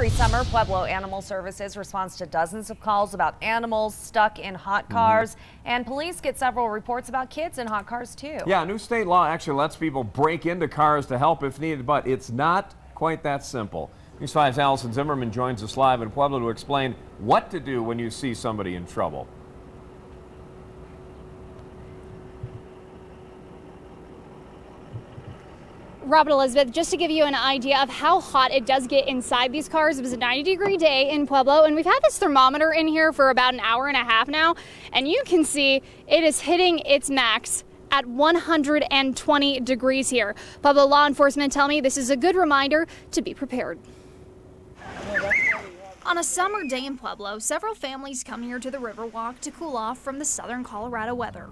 Every summer, Pueblo Animal Services responds to dozens of calls about animals stuck in hot Mm-hmm. cars, and police get several reports about kids in hot cars too. Yeah, new state law actually lets people break into cars to help if needed, but it's not quite that simple. News 5's Allison Zimmerman joins us live in Pueblo to explain what to do when you see somebody in trouble. Robert Elizabeth, just to give you an idea of how hot it does get inside these cars, it was a 90 degree day in Pueblo, and we've had this thermometer in here for about an hour and a half now, and you can see it is hitting its max at 120 degrees here. Pueblo law enforcement tell me this is a good reminder to be prepared. On a summer day in Pueblo, several families come here to the Riverwalk to cool off from the southern Colorado weather.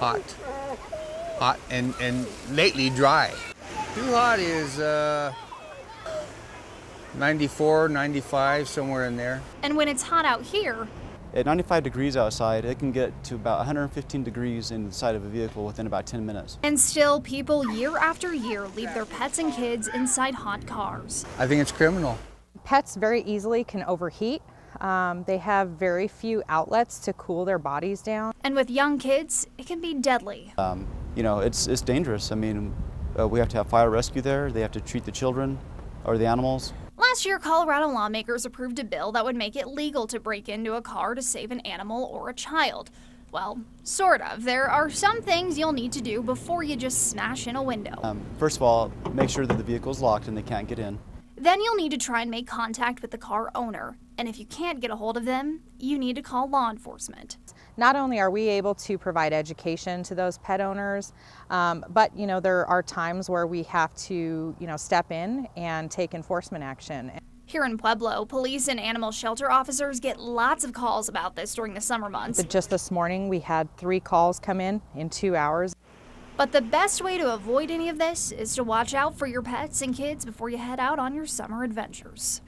hot. Hot and, and lately dry. Too hot is uh, 94, 95, somewhere in there. And when it's hot out here, At 95 degrees outside, it can get to about 115 degrees inside of a vehicle within about 10 minutes. And still, people year after year leave their pets and kids inside hot cars. I think it's criminal. Pets very easily can overheat. Um, they have very few outlets to cool their bodies down. And with young kids, it can be deadly. Um, you know, it's, it's dangerous. I mean, uh, we have to have fire rescue there. They have to treat the children or the animals. Last year, Colorado lawmakers approved a bill that would make it legal to break into a car to save an animal or a child. Well, sort of. There are some things you'll need to do before you just smash in a window. Um, first of all, make sure that the vehicle's locked and they can't get in. Then you'll need to try and make contact with the car owner. And if you can't get a hold of them, you need to call law enforcement. Not only are we able to provide education to those pet owners, um, but you know there are times where we have to you know step in and take enforcement action. Here in Pueblo, police and animal shelter officers get lots of calls about this during the summer months. Just this morning, we had three calls come in in two hours. But the best way to avoid any of this is to watch out for your pets and kids before you head out on your summer adventures.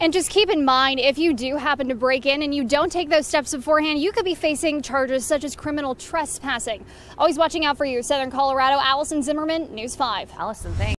And just keep in mind, if you do happen to break in and you don't take those steps beforehand, you could be facing charges such as criminal trespassing. Always watching out for you, Southern Colorado. Allison Zimmerman, News 5. Allison, thanks.